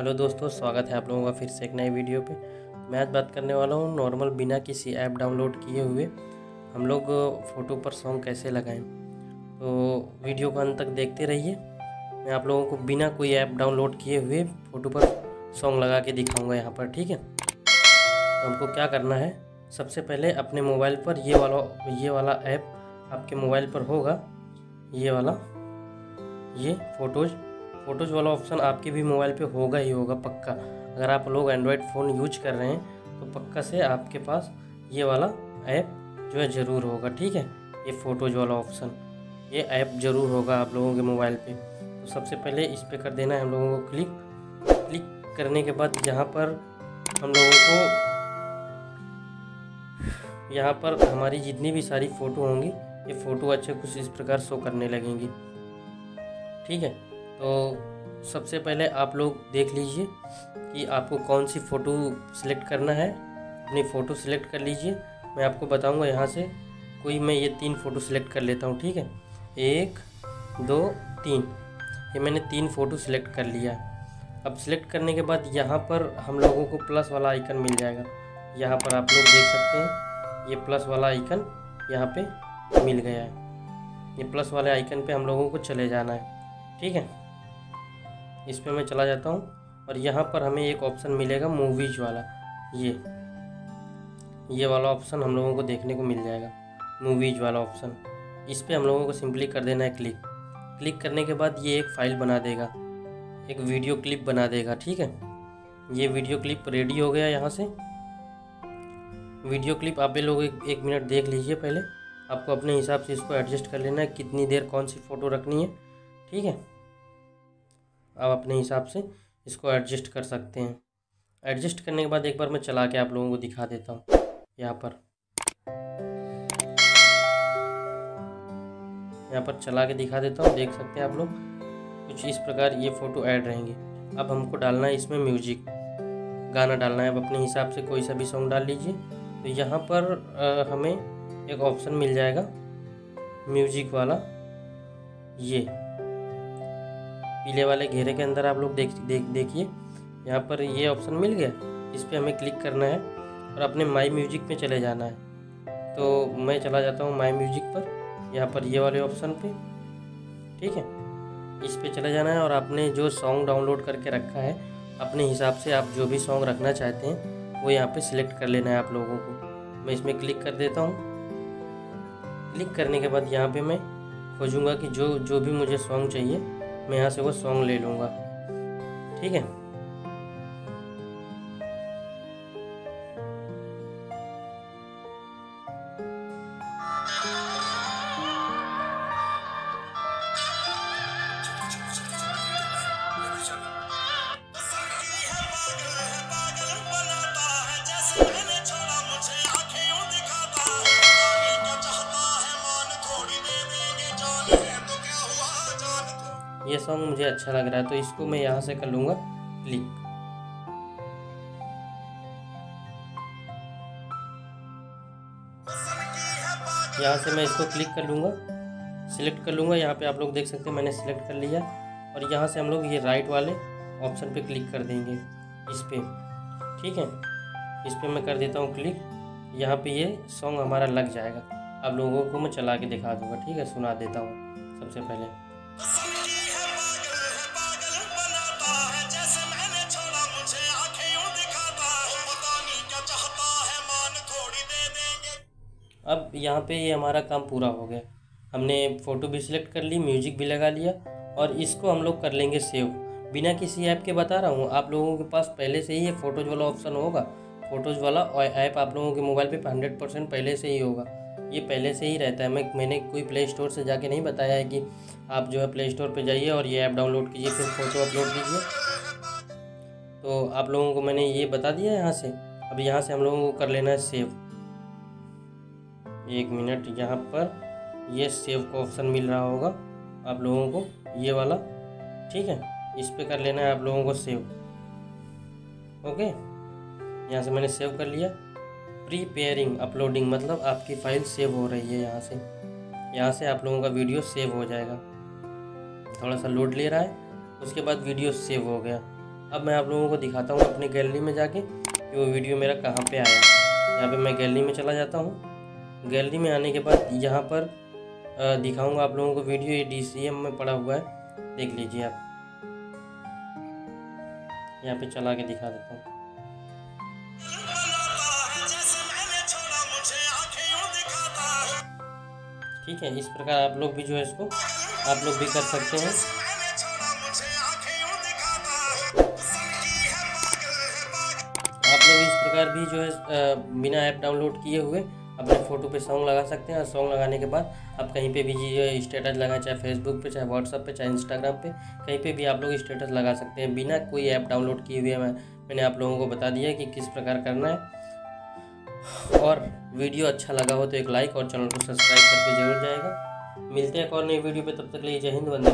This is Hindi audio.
हेलो दोस्तों, स्वागत है आप लोगों का फिर से एक नए वीडियो पे। मैं आज बात करने वाला हूँ नॉर्मल बिना किसी ऐप डाउनलोड किए हुए हम लोग फ़ोटो पर सॉन्ग कैसे लगाएँ। तो वीडियो को अंत तक देखते रहिए। मैं आप लोगों को बिना कोई ऐप डाउनलोड किए हुए फ़ोटो पर सॉन्ग लगा के दिखाऊँगा यहाँ पर, ठीक है? तो हमको क्या करना है, सबसे पहले अपने मोबाइल पर ये वाला ये वाला ऐप आपके मोबाइल पर होगा। ये वाला, ये फ़ोटोज़। फ़ोटोज़ वाला ऑप्शन आपके भी मोबाइल पे होगा ही होगा, पक्का। अगर आप लोग एंड्रॉयड फ़ोन यूज़ कर रहे हैं तो पक्का से आपके पास ये वाला ऐप जो है ज़रूर होगा, ठीक है? ये फ़ोटोज़ वाला ऑप्शन ये ऐप ज़रूर होगा आप लोगों के मोबाइल पे। तो सबसे पहले इस पर कर देना है हम लोगों को क्लिक क्लिक करने के बाद यहाँ पर हम लोगों को यहाँ पर हमारी जितनी भी सारी फ़ोटो होंगी, ये फ़ोटो अच्छे कुछ इस प्रकार शो करने लगेंगी। ठीक है? तो सबसे पहले आप लोग देख लीजिए कि आपको कौन सी फ़ोटो सिलेक्ट करना है। अपनी फ़ोटो सिलेक्ट कर लीजिए। मैं आपको बताऊँगा यहाँ से। कोई मैं ये तीन फ़ोटो सिलेक्ट कर लेता हूँ, ठीक है? एक, दो, तीन। ये मैंने तीन फ़ोटो सिलेक्ट कर लिया। अब सिलेक्ट करने के बाद यहाँ पर हम लोगों को प्लस वाला आइकन मिल जाएगा। यहाँ पर आप लोग देख सकते हैं, ये प्लस वाला आइकन यहाँ पे मिल गया है। ये प्लस वाले आइकन पे हम लोगों को चले जाना है, ठीक है? इस पर मैं चला जाता हूँ और यहाँ पर हमें एक ऑप्शन मिलेगा मूवीज़ वाला। ये। ये वाला ऑप्शन हम लोगों को देखने को मिल जाएगा। मूवीज़ वाला ऑप्शन इस पर हम लोगों को सिंपली कर देना है क्लिक क्लिक करने के बाद ये एक फ़ाइल बना देगा। एक वीडियो क्लिप बना देगा ठीक है? ये वीडियो क्लिप रेडी हो गया यहाँ से। वीडियो क्लिप आप भी लोग एक, एक मिनट देख लीजिए पहले। आपको अपने हिसाब से इसको एडजस्ट कर लेना है कितनी देर कौन सी फ़ोटो रखनी है ठीक है? आप अपने हिसाब से इसको एडजस्ट कर सकते हैं। एडजस्ट करने के बाद एक बार मैं चला के आप लोगों को दिखा देता हूँ यहाँ पर। यहाँ पर चला के दिखा देता हूँ देख सकते हैं आप लोग। कुछ इस प्रकार ये फ़ोटो ऐड रहेंगे। अब हमको डालना है इसमें म्यूज़िक। गाना डालना है। अब अपने हिसाब से कोई सा भी सॉन्ग डाल लीजिए। तो यहाँ पर आ, हमें एक ऑप्शन मिल जाएगा। म्यूज़िक वाला ये। पीले वाले घेरे के अंदर आप लोग देख देख, देखिए। यहाँ पर ये ऑप्शन मिल गया, इस पर हमें क्लिक करना है और अपने माई म्यूज़िक में चले जाना है। तो मैं चला जाता हूँ माई म्यूज़िक पर, यहाँ पर ये वाले ऑप्शन पे, ठीक है? इस पर चले जाना है और आपने जो सॉन्ग डाउनलोड करके रखा है, अपने हिसाब से आप जो भी सॉन्ग रखना चाहते हैं, वो यहाँ पे सिलेक्ट कर लेना है आप लोगों को। मैं इसमें क्लिक कर देता हूँ। क्लिक करने के बाद यहाँ पे मैं खोजूँगा कि जो जो भी मुझे सॉन्ग चाहिए मैं यहाँ से वो सॉन्ग ले लूँगा। ठीक है? ये सॉन्ग मुझे अच्छा लग रहा है तो इसको मैं यहाँ से कर लूँगा क्लिक यहाँ से मैं इसको क्लिक कर लूँगा सिलेक्ट कर लूँगा। यहाँ पे आप लोग देख सकते हैं, मैंने सिलेक्ट कर लिया। और यहाँ से हम लोग ये राइट वाले ऑप्शन पे क्लिक कर देंगे, इस पर ठीक है? इस पर मैं कर देता हूँ क्लिक यहाँ पे ये सॉन्ग हमारा लग जाएगा। आप लोगों को मैं चला के दिखा दूँगा। ठीक है? सुना देता हूँ सबसे पहले। अब यहाँ पे ये हमारा काम पूरा हो गया। हमने फ़ोटो भी सिलेक्ट कर ली म्यूज़िक भी लगा लिया और इसको हम लोग कर लेंगे सेव बिना किसी ऐप के बता रहा हूँ, आप लोगों के पास पहले से ही ये फ़ोटोज़ वाला ऑप्शन होगा। फ़ोटोज़ वाला ऐप आप लोगों के मोबाइल पे हंड्रेड परसेंट पहले से ही होगा। ये पहले से ही रहता है। मैं, मैंने कोई प्ले स्टोर से जाके नहीं बताया है कि आप जो है प्ले स्टोर पर जाइए और ये ऐप डाउनलोड कीजिए, फिर फ़ोटो अपलोड कीजिए। तो आप लोगों को मैंने ये बता दिया यहाँ से। अब यहाँ से हम लोगों को कर लेना है सेव एक मिनट यहाँ पर ये सेव का ऑप्शन मिल रहा होगा आप लोगों को, ये वाला, ठीक है? इस पर कर लेना है आप लोगों को सेव ओके यहाँ से मैंने सेव कर लिया। प्रीपेयरिंग अपलोडिंग मतलब आपकी फ़ाइल सेव हो रही है यहाँ से। यहाँ से आप लोगों का वीडियो सेव हो जाएगा। थोड़ा सा लोड ले रहा है, उसके बाद वीडियो सेव हो गया। अब मैं आप लोगों को दिखाता हूँ अपनी गैलरी में जाके कि वो वीडियो मेरा कहाँ पे आया। यहाँ पे मैं गैलरी में चला जाता हूँ। गैलरी में आने के बाद यहाँ पर दिखाऊँगा आप लोगों को वीडियो, ये डी में पड़ा हुआ है। देख लीजिए आप। यहाँ पे चला के दिखा देता हूँ। ठीक है, इस प्रकार आप लोग भी जो है इसको, आप लोग भी कर सकते हैं। आप लोग इस प्रकार भी जो है बिना ऐप डाउनलोड किए हुए अपने फ़ोटो पे सॉन्ग लगा सकते हैं और सॉन्ग लगाने के बाद आप कहीं पे भी जो स्टेटस लगाएँ चाहे फेसबुक पे, चाहे व्हाट्सअप पे, चाहे इंस्टाग्राम पे, कहीं पे भी आप लोग स्टेटस लगा सकते हैं। बिना कोई ऐप डाउनलोड किए हुए मैं, मैंने आप लोगों को बता दिया कि किस प्रकार करना है। और वीडियो अच्छा लगा हो तो एक लाइक और चैनल को सब्सक्राइब करके ज़रूर जाएगा। मिलते हैं एक और नई वीडियो पर तब तक लिए जय हिंद, वंदे